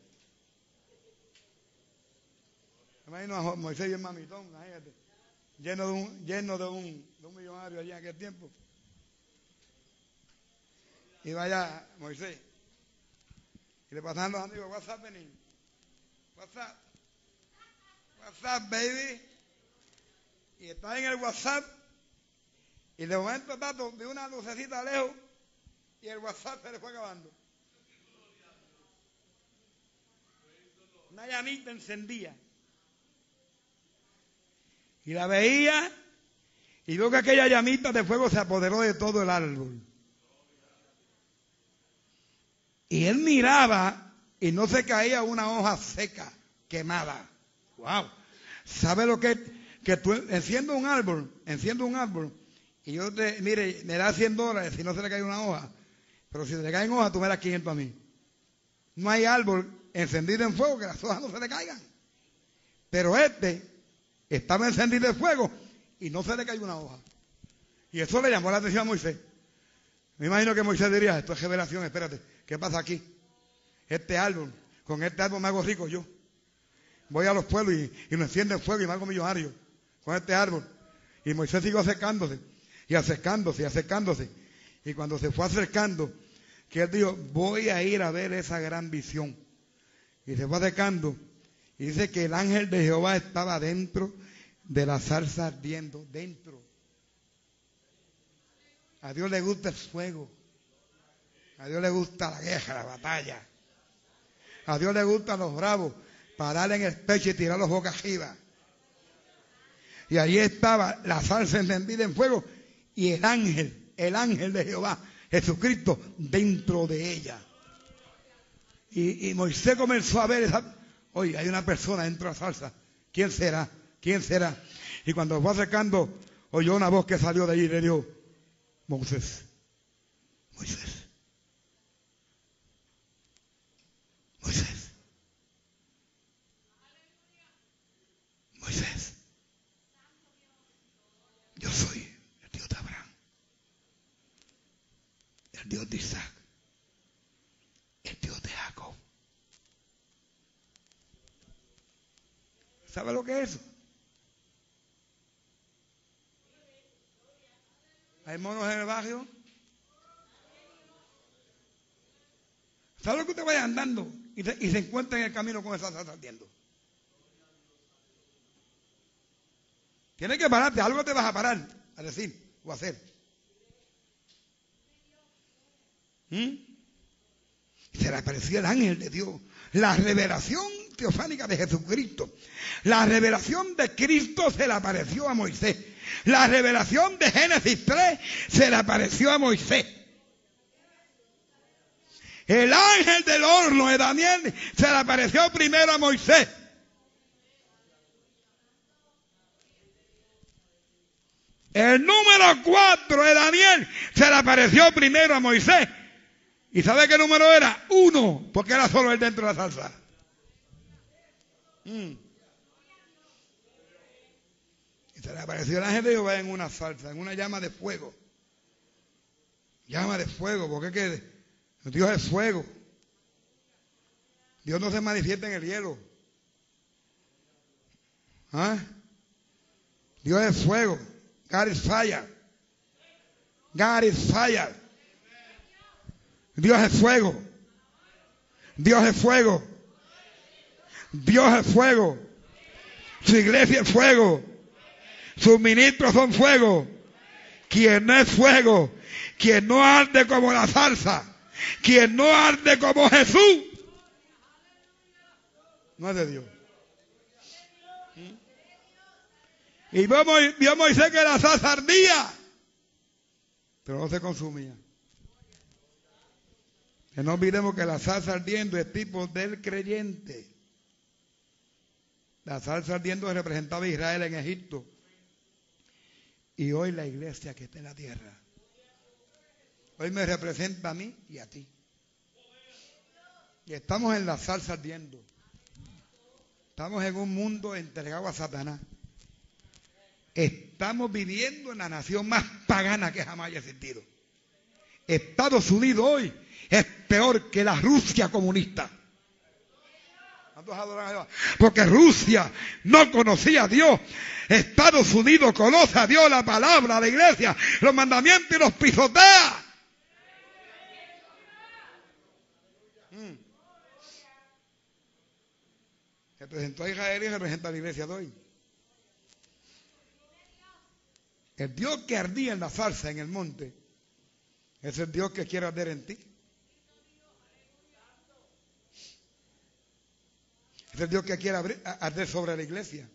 Imagino a Moisés y el mamitón, imagínate, lleno de un, lleno de un, de un millonario allí en aquel tiempo. Y vaya Moisés. Y le pasan los amigos, what's happening? What's up? What's up, baby? Y está en el WhatsApp. Y de momento tato de una lucecita lejos y el WhatsApp se le fue acabando. Una llamita encendía. Y la veía y vio que aquella llamita de fuego se apoderó de todo el árbol. Y él miraba y no se caía una hoja seca, quemada. Wow. ¿Sabe lo que que tú enciendo un árbol, enciendo un árbol y yo te, mire, me da 100 dólares si no se le cae una hoja, pero si le caen hojas tú me das 500 a mí. No hay árbol encendido en fuego que las hojas no se le caigan. Pero este estaba encendido en fuego y no se le cayó una hoja. Y eso le llamó la atención a Moisés. Me imagino que Moisés diría, esto es revelación, espérate, ¿qué pasa aquí? Este árbol, con este árbol me hago rico yo. Voy a los pueblos y, y lo enciende en fuego y me hago millonario con este árbol. Y Moisés siguió acercándose, y acercándose, y acercándose. Y cuando se fue acercando, que él dijo, voy a ir a ver esa gran visión. Y se fue acercando, y dice que el ángel de Jehová estaba dentro de la zarza ardiendo, dentro. A Dios le gusta el fuego. A Dios le gusta la guerra, la batalla. A Dios le gustan los bravos, pararle en el pecho y tirarlos boca arriba. Y allí estaba la salsa encendida en fuego y el ángel, el ángel de Jehová, Jesucristo, dentro de ella. Y, Moisés comenzó a ver esa, oye, hay una persona dentro de la salsa. ¿Quién será? ¿Quién será? Y cuando fue acercando, oyó una voz que salió de allí y le dijo, Moisés, Moisés, Moisés, Moisés. Yo soy el Dios de Abraham, el Dios de Isaac, el Dios de Jacob. ¿Sabe lo que es? Hay monos en el barrio. ¿Sabe lo que usted vaya andando y se, encuentra en el camino con esa salsa ardiendo? Tienes que pararte, algo te vas a parar a decir o a hacer. ¿Mm? Se le apareció el ángel de Dios. La revelación teofánica de Jesucristo. La revelación de Cristo se le apareció a Moisés. La revelación de Génesis 3 se le apareció a Moisés. El ángel del horno de Daniel se le apareció primero a Moisés. El número 4 de Daniel se le apareció primero a Moisés. ¿Y sabe qué número era? Uno, porque era solo el dentro de la salsa. Mm. Y se le apareció el ángel de Jehová en una salsa, en una llama de fuego. Llama de fuego, porque es que Dios es fuego. Dios no se manifiesta en el hielo. ¿Ah? Dios es fuego. God is fire. God fire. Dios es fuego. Dios es fuego. Dios es fuego. Su iglesia es fuego. Sus ministros son fuego. Quien no es fuego, quien no arde como la salsa, quien no arde como Jesús, no es de Dios. Y vio Moisés que la salsa ardía, pero no se consumía. Que no olvidemos que la salsa ardiendo es tipo del creyente. La salsa ardiendo representaba a Israel en Egipto. Y hoy la iglesia que está en la tierra. Hoy me representa a mí y a ti. Y estamos en la salsa ardiendo. Estamos en un mundo entregado a Satanás. Estamos viviendo en la nación más pagana que jamás haya existido. Estados Unidos hoy es peor que la Rusia comunista. Porque Rusia no conocía a Dios. Estados Unidos conoce a Dios, la palabra, la iglesia, los mandamientos y los pisotea. Mm. Representó a Israel y representa a la iglesia de hoy. El Dios que ardía en la salsa en el monte es el Dios que quiere arder en ti. Es el Dios que quiere arder sobre la iglesia.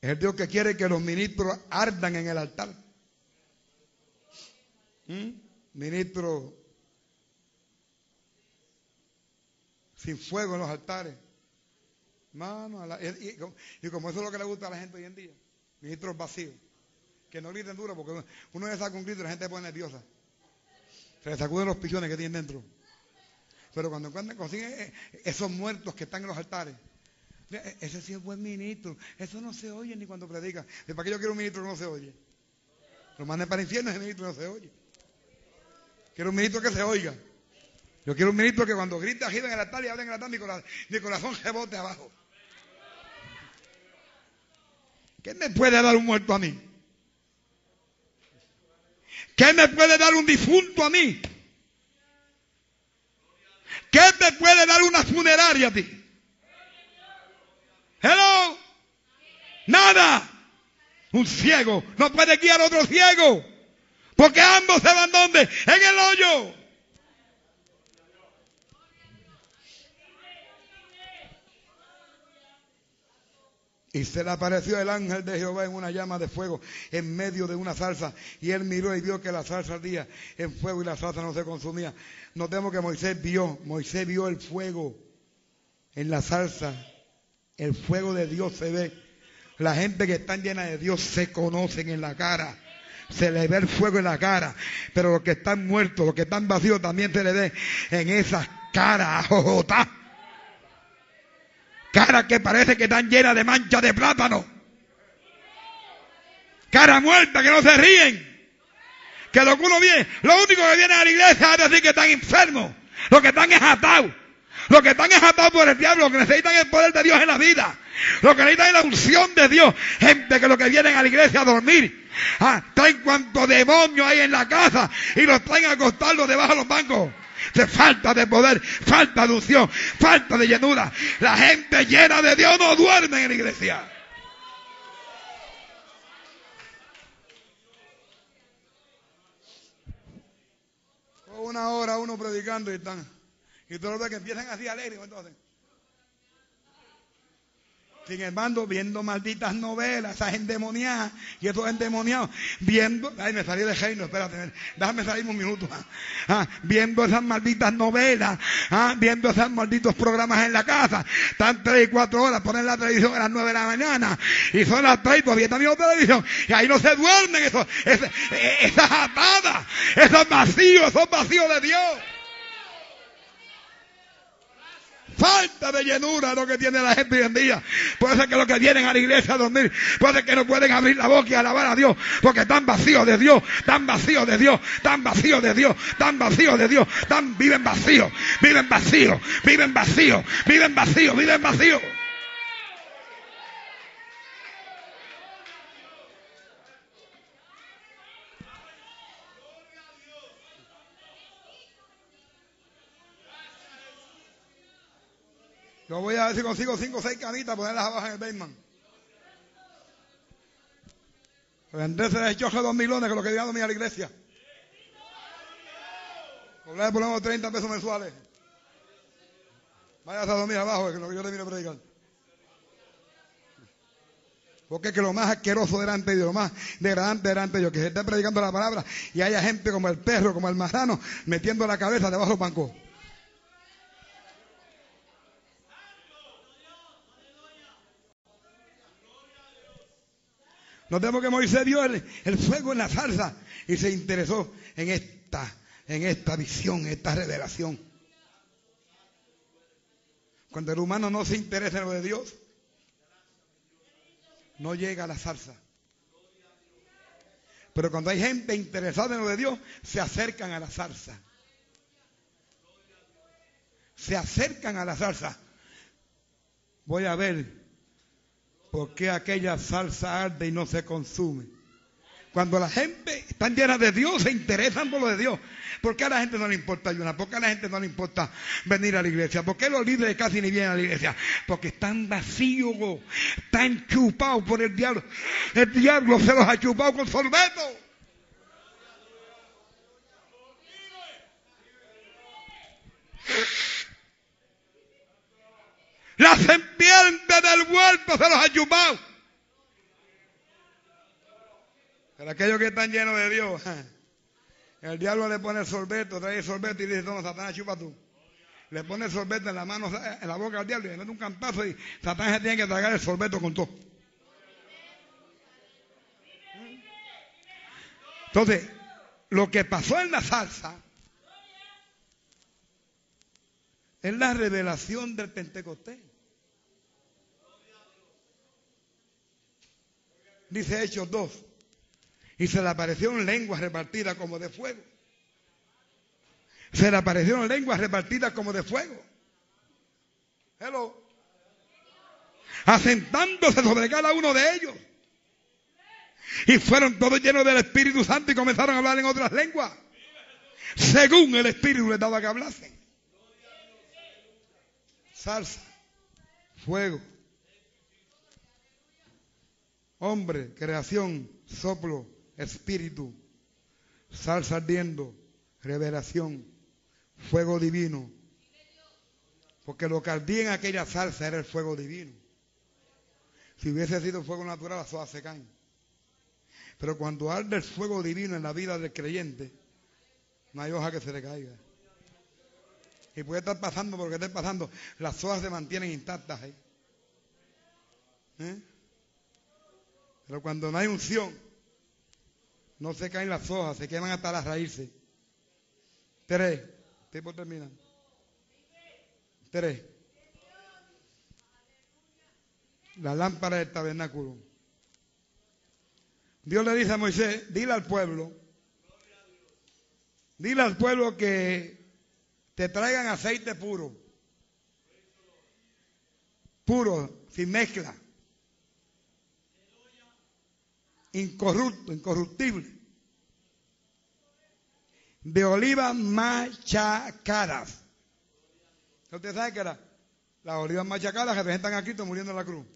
Es el Dios que quiere que los ministros ardan en el altar. ¿Mm? Ministros sin fuego en los altares. Mano, y, como eso es lo que le gusta a la gente hoy en día. Ministros vacíos. Que no griten duro porque uno le saca un grito y la gente se pone nerviosa. Se le sacuden los pichones que tienen dentro. Pero cuando consiguen eh, esos muertos que están en los altares, e, ese sí es buen ministro. Eso no se oye ni cuando predica. ¿Para qué yo quiero un ministro que no se oye? Lo manden para el infierno, ese ministro no se oye. Quiero un ministro que se oiga. Yo quiero un ministro que cuando grita, gira en el altar y habla en el altar, mi corazón, mi corazón abajo. ¿Qué me puede dar un muerto a mí? ¿Qué me puede dar un difunto a mí? ¿Qué te puede dar una funeraria a ti? Hello. Nada. Un ciego no puede guiar a otro ciego. Porque ambos se van donde? En el hoyo. Y se le apareció el ángel de Jehová en una llama de fuego en medio de una salsa. Y él miró y vio que la salsa ardía en fuego y la salsa no se consumía. Notemos que Moisés vio, Moisés vio el fuego en la salsa. El fuego de Dios se ve. La gente que está llena de Dios se conocen en la cara. Se le ve el fuego en la cara. Pero los que están muertos, los que están vacíos también se le ve en esas caras. Cara que parece que están llenas de manchas de plátano. Cara muerta que no se ríen. Que lo que uno viene, lo único que viene a la iglesia es decir que están enfermos. Lo que están es atados. Lo que están es atados por el diablo. Lo que necesitan es el poder de Dios en la vida. Lo que necesitan es la unción de Dios. Gente que lo que vienen a la iglesia a dormir. Ah, traen cuanto demonio hay en la casa y los traen a acostarlos debajo de los bancos de falta de poder, falta de unción, falta de llenura. La gente llena de Dios no duerme en la iglesia. Una hora uno predicando y están, Y todos los que empiezan así alegres, entonces. Sin embargo, viendo malditas novelas, esas endemoniadas y esos endemoniados, viendo, ay, me salí de reino, espérate, déjame salir un minuto. Ah, ah, viendo esas malditas novelas, ah, viendo esos malditos programas en la casa, están tres y cuatro horas, ponen la televisión a las nueve de la mañana, y son las tres y todavía están viendo televisión, y ahí no se duermen, eso, esas atadas, esos vacíos, esos vacíos de Dios. Falta de llenura lo que tiene la gente hoy en día. Puede ser que los que vienen a la iglesia a dormir, puede ser que no pueden abrir la boca y alabar a Dios, porque están vacíos de Dios, tan vacíos de Dios, tan vacíos de Dios, tan vacíos de Dios, tan viven vacíos, viven vacíos, viven vacíos, viven vacíos, viven vacíos. Yo voy a ver si consigo cinco o seis canitas, ponerlas abajo en el basement. Venderse de choje dos milones, que lo que digan a la iglesia. Cobrar por lo menos 30 pesos mensuales. Vaya a dormir abajo, que lo que yo termino de predicar. Porque es que lo más asqueroso delante de Dios, lo más degradante delante de Dios, que se esté predicando la palabra y haya gente como el perro, como el marrano, metiendo la cabeza debajo del banco. Notemos que Moisés vio el, fuego en la salsa y se interesó en esta, en esta visión, esta revelación. Cuando el humano no se interesa en lo de Dios, no llega a la salsa. Pero cuando hay gente interesada en lo de Dios, se acercan a la salsa. Se acercan a la salsa. Voy a ver ¿Por qué aquella salsa arde y no se consume? Cuando la gente está llena de Dios, se interesan por lo de Dios. ¿Por qué a la gente no le importa ayunar? ¿Por qué a la gente no le importa venir a la iglesia? ¿Por qué los líderes casi ni vienen a la iglesia? Porque están vacíos, están chupados por el diablo. El diablo se los ha chupado con sorbeto. La serpiente del huerto se los ha chupado. Pero aquellos que están llenos de Dios, el diablo le pone el sorbeto, trae el sorbeto y dice, toma, Satanás, chupa tú. Le pone el sorbeto en la mano, en la boca al diablo y le mete un campazo y Satanás tiene que tragar el sorbeto con todo. Entonces, lo que pasó en la salsa es la revelación del Pentecostés. dice Hechos 2. Y se le aparecieron lenguas repartidas como de fuego. Se le aparecieron lenguas repartidas como de fuego. Hello. Asentándose sobre cada uno de ellos. Y fueron todos llenos del Espíritu Santo y comenzaron a hablar en otras lenguas. Según el Espíritu les daba que hablasen. Salsa, fuego, hombre, creación, soplo, espíritu, salsa ardiendo, revelación, fuego divino. Porque lo que ardía en aquella salsa era el fuego divino. Si hubiese sido fuego natural, las hojas se caen. Pero cuando arde el fuego divino en la vida del creyente, no hay hoja que se le caiga. Y puede estar pasando porque esté pasando, las hojas se mantienen intactas ahí. ¿Eh? Pero cuando no hay unción, no se caen las hojas, se queman hasta las raíces. Tres. Tiempo termina. Tres. La lámpara del tabernáculo. Dios le dice a Moisés, dile al pueblo, dile al pueblo que te traigan aceite puro. Puro, sin mezcla incorrupto, incorruptible, de olivas machacadas. ¿Usted sabe que era? Las olivas machacadas representan a Cristo muriendo en la cruz.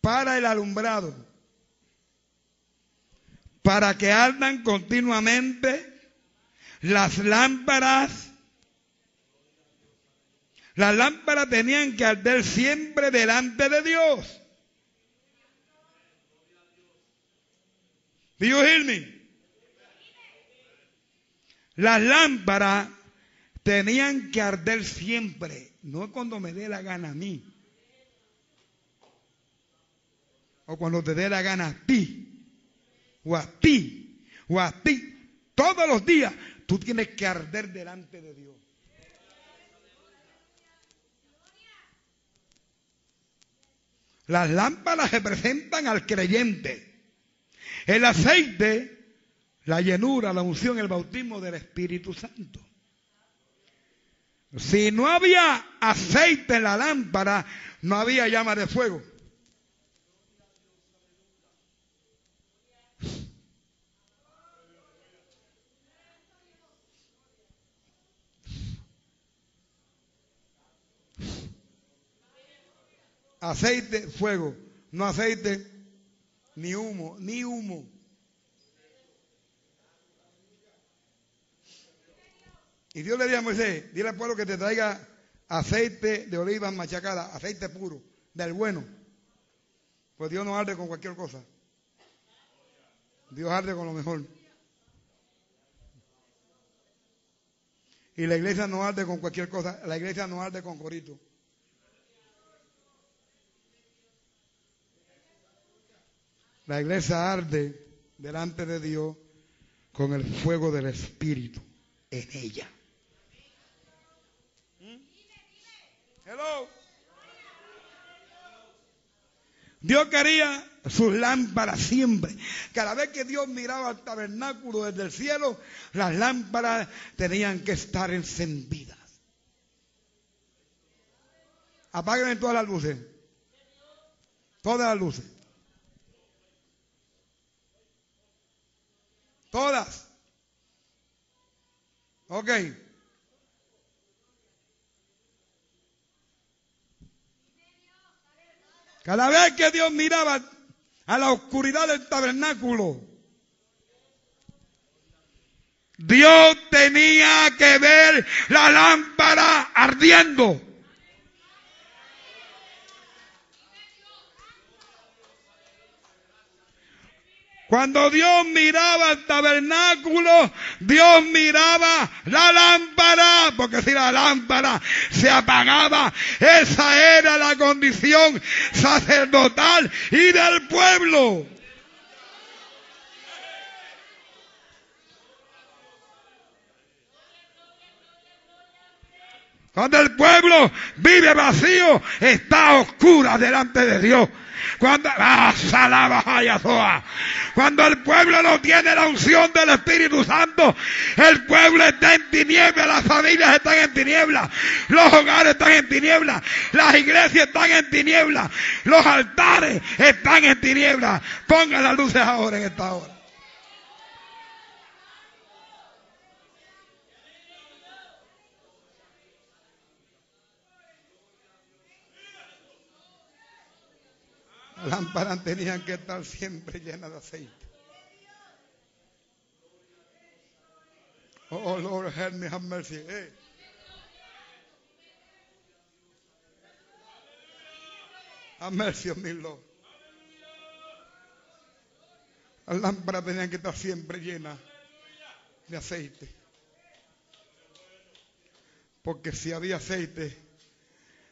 Para el alumbrado. Para que ardan continuamente las lámparas Las lámparas tenían que arder siempre delante de Dios. Do you hear me? Las lámparas tenían que arder siempre, no cuando me dé la gana a mí. O cuando te dé la gana a ti, o a ti, o a ti. Todos los días tú tienes que arder delante de Dios. Las lámparas representan al creyente. El aceite, la llenura, la unción, el bautismo del Espíritu Santo. Si no había aceite en la lámpara, no había llama de fuego. Aceite, fuego. No aceite, ni humo, ni humo. Y Dios le dijo a Moisés, dile al pueblo que te traiga aceite de oliva machacada, aceite puro, del bueno. Pues Dios no arde con cualquier cosa. Dios arde con lo mejor. Y la iglesia no arde con cualquier cosa, la iglesia no arde con corito. La iglesia arde delante de Dios con el fuego del Espíritu en ella. Hello. Dios quería sus lámparas siempre. Cada vez que Dios miraba al tabernáculo desde el cielo, las lámparas tenían que estar encendidas. Apaguen todas las luces. Todas las luces. Todas. Ok. Cada vez que Dios miraba a la oscuridad del tabernáculo, Dios tenía que ver la lámpara ardiendo. Cuando Dios miraba el tabernáculo, Dios miraba la lámpara, porque si la lámpara se apagaba, esa era la condición sacerdotal y del pueblo. Cuando el pueblo vive vacío, está oscura delante de Dios. Cuando, ah, cuando el pueblo no tiene la unción del Espíritu Santo, el pueblo está en tinieblas, las familias están en tinieblas, los hogares están en tinieblas, las iglesias están en tinieblas, los altares están en tinieblas. Pongan las luces ahora en esta hora. Las lámparas tenían que estar siempre llenas de aceite. Oh, Lord, help me, have mercy. Eh. Have mercy on me, Lord. Las lámparas tenían que estar siempre llenas de aceite. Porque si había aceite,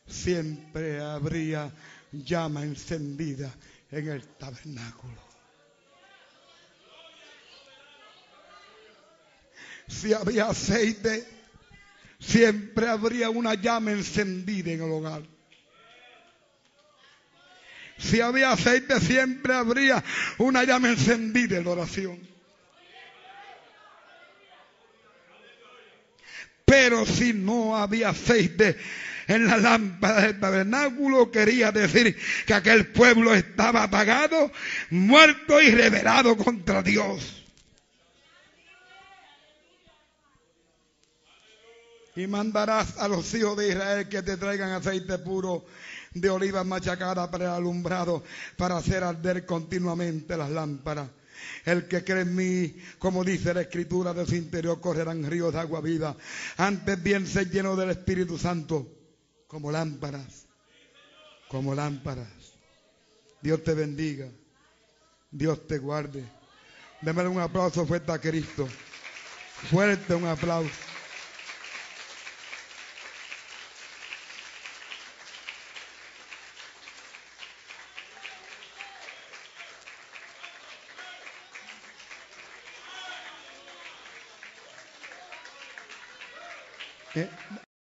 siempre habría llama encendida en el tabernáculo. Si había aceite, siempre habría una llama encendida en el hogar. Si había aceite, siempre habría una llama encendida en la oración. Pero si no había aceite, en la lámpara del tabernáculo quería decir que aquel pueblo estaba apagado, muerto y revelado contra Dios. Y mandarás a los hijos de Israel que te traigan aceite puro de olivas machacadas para el alumbrado, para hacer arder continuamente las lámparas. El que cree en mí, como dice la escritura, de su interior correrán ríos de agua viva. Antes bien se llenó del Espíritu Santo como lámparas, como lámparas. Dios te bendiga, Dios te guarde. Démele un aplauso fuerte a Cristo. Fuerte un aplauso.